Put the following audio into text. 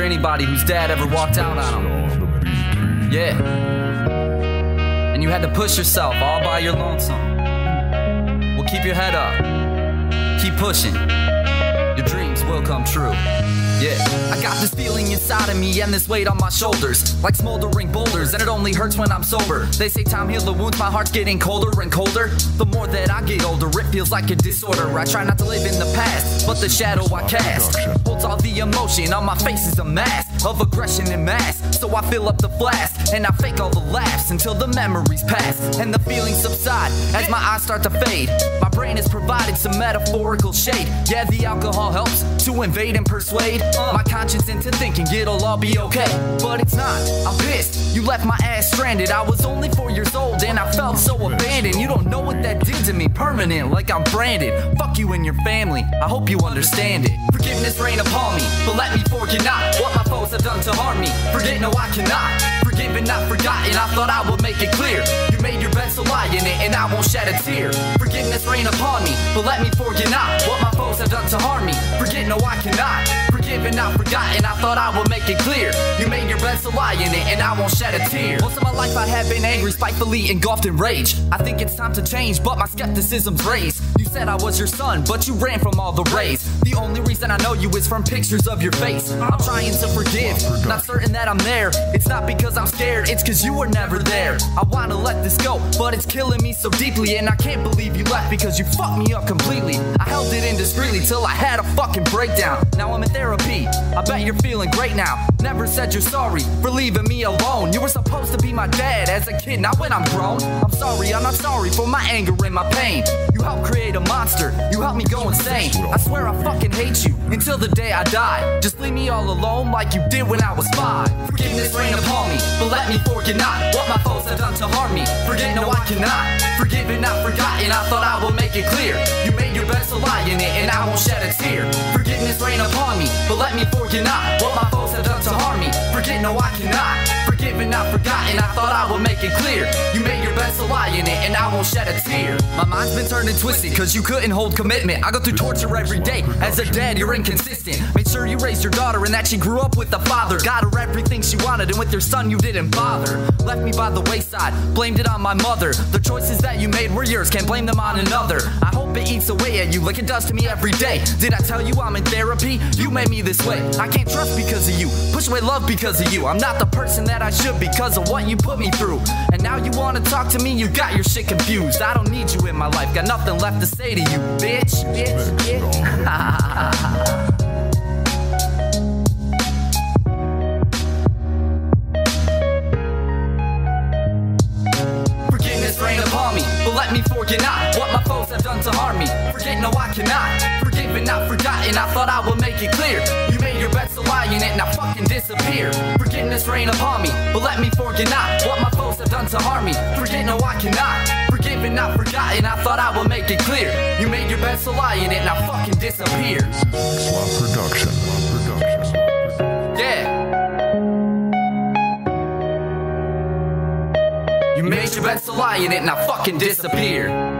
anybody whose dad ever walked out on them. Yeah. And you had to push yourself all by your lonesome. Well, keep your head up. Keep pushing. Come true. Yeah. I got this feeling inside of me and this weight on my shoulders. Like smoldering boulders, and it only hurts when I'm sober. They say time heals the wounds, my heart's getting colder and colder. The more that I get older, it feels like a disorder. I try not to live in the past, but the shadow I cast holds all the emotion. On my face is a mask of aggression and mass. So I fill up the flask and I fake all the laughs until the memories pass and the feelings subside as my eyes start to fade. My brain has provided some metaphorical shade. Yeah, the alcohol helps to invade and persuade my conscience into thinking it'll all be okay. But it's not. I'm pissed. You left my ass stranded. I was only four years old and I felt so abandoned. You don't know what that did to me. Permanent, like I'm branded. Fuck you and your family. I hope you understand it. Forgiveness rain upon me, but let me forget not what my have done to harm me. Forget, no, I cannot. Forgiven, not forgotten. I thought I would make it clear. You made your bed, so lie in it, and I won't shed a tear. Forgiveness rain upon me, but let me forget not what my foes have done to harm me. Forget, no, I cannot. Forgiven, not forgotten. I thought I would make it clear. You made your bed, so lie in it, and I won't shed a tear. Most of my life I have been angry, spitefully engulfed in rage. I think it's time to change, but my skepticism's raised. You said I was your son, but you ran from all the rays. The only reason I know you is from pictures of your face. I'm trying to forgive, not certain that I'm there. It's not because I'm scared, it's cause you were never there. I wanna let this go, but it's killing me so deeply. And I can't believe you left because you fucked me up completely. I held it in discreetly till I had a fucking breakdown. Now I'm in therapy, I bet you're feeling great now. Never said you're sorry for leaving me alone. You were supposed to be my dad as a kid, not when I'm grown. I'm sorry, I'm not sorry for my anger and my pain. You helped create a monster, you helped me go insane. I swear I fucking hate you until the day I die. Just leave me all alone like you did when I was five. Forgiveness rain upon me, but let me forget not what my foes have done to harm me. Forget, no, I cannot. Forgiven, not forgotten. I thought I would make it clear. You made your best so lie in it, and I won't shed a tear. Forgiveness rain upon me, but let me forget not what my foes have done to harm me. Forget, no, I cannot. Not forgotten. I thought I would make it clear. You made your bed, so lie in it, and I won't shed a tear. My mind's been turned and twisted, cause you couldn't hold commitment. I go through torture every day. As a dad, you're inconsistent. Made sure you raised your daughter and that she grew up with a father. Got her everything she wanted, and with your son, you didn't bother. Left me by the wayside, blamed it on my mother. The choices that you made were yours, can't blame them on another. I hope it eats away at you like it does to me every day. Did I tell you I'm in therapy? You made me this way. I can't trust because of you, push away love because of you. I'm not the person that I should because of what you put me through. And now you wanna talk to me, you got your shit confused. I don't need you in my life, got nothing left to say to you, bitch. Bitch, bitch. me. Forget, no, I cannot. Forgiven, not forgotten. I thought I would make it clear. You made your bed, so lie in it, now fucking disappear. Forgiveness rain upon me, but let me forget not what my foes have done to harm me. Forget, no, I cannot. Forgiven, not forgotten. I thought I would make it clear. You made your bed, so lie in it, now fucking disappear. Slot Production. Production. Yeah. You made your bed, so lie in it, now fucking disappear.